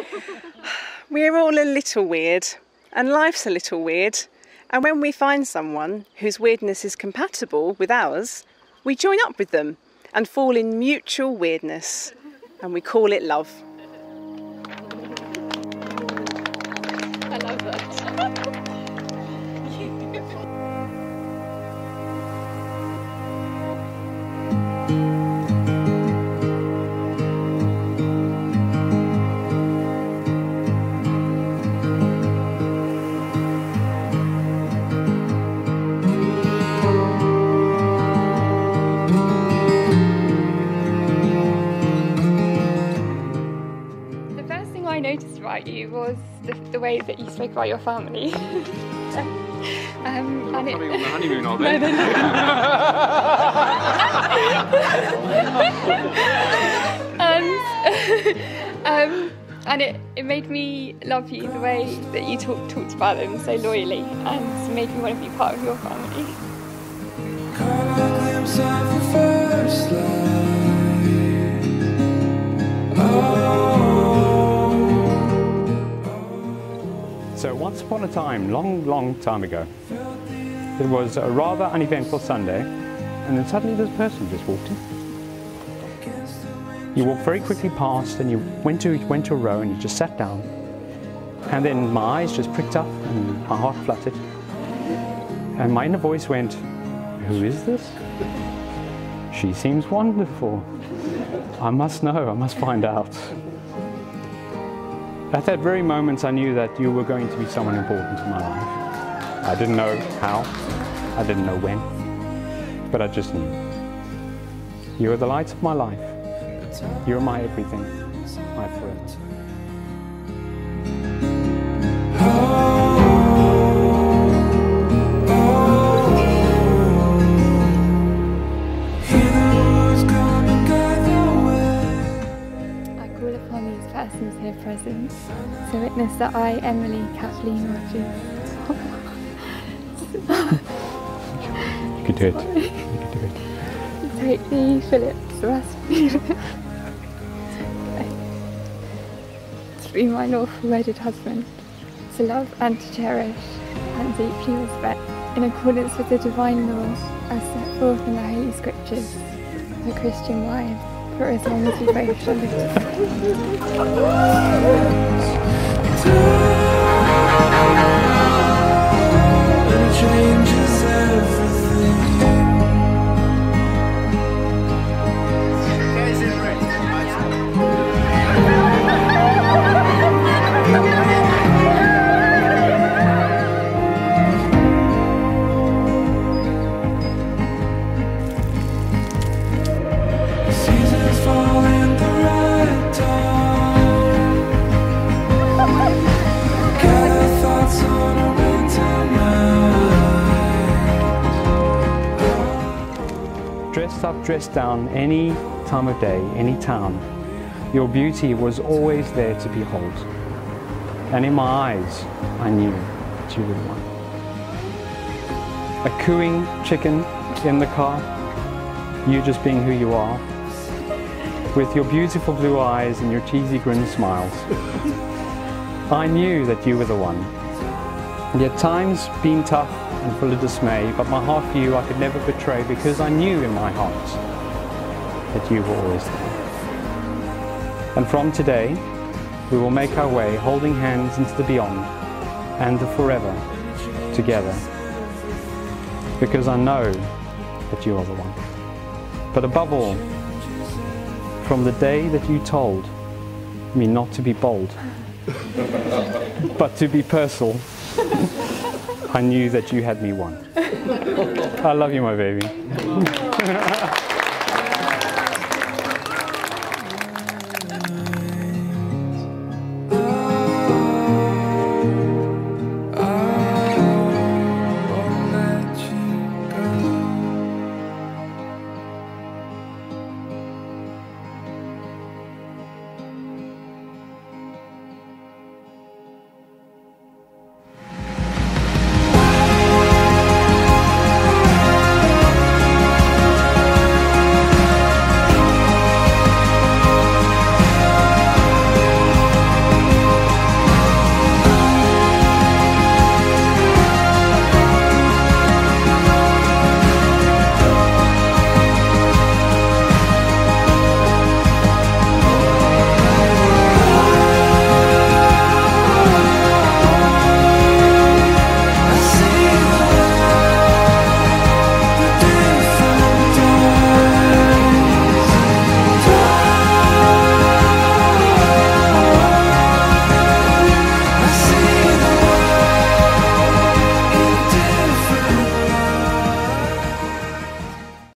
We're all a little weird, and life's a little weird. And when we find someone whose weirdness is compatible with ours, we join up with them and fall in mutual weirdness, and we call it love. Noticed about you was the, the way that you spoke about your family. um, and it, Coming on the honeymoon, are they? and, um, and it, it made me love you the way that you talk, talked about them so loyally and made me want to be part of your family. Once upon a time, long, long time ago, it was a rather uneventful Sunday, and then suddenly this person just walked in. You walked very quickly past, and you went to went to a row, and you just sat down. And then my eyes just pricked up, and my heart fluttered, and my inner voice went, "Who is this? She seems wonderful. I must know. I must find out." At that very moment, I knew that you were going to be someone important in my life. I didn't know how, I didn't know when, but I just knew. You are the light of my life. You are my everything, my forever. Witness that I, Emily Kathleen Rogers, You could do it. You can do it. take thee, Phillips, to be my lawful wedded husband, to love and to cherish and deeply respect, in accordance with the divine law as set forth in the Holy Scriptures, the Christian wife, for as long as we both shall live. And it changes Up, dressed down, any time of day, any town, your beauty was always there to behold. And in my eyes, I knew that you were the one. A cooing chicken in the car, you just being who you are, with your beautiful blue eyes and your cheesy grin smiles. I knew that you were the one. Yet times been tough and full of dismay, but my heart for you I could never betray because I knew in my heart that you were always there. And from today, we will make our way holding hands into the beyond and the forever together because I know that you are the one. But above all, from the day that you told me not to be bold, but to be Purcell, I knew that you had me won. I love you, my baby.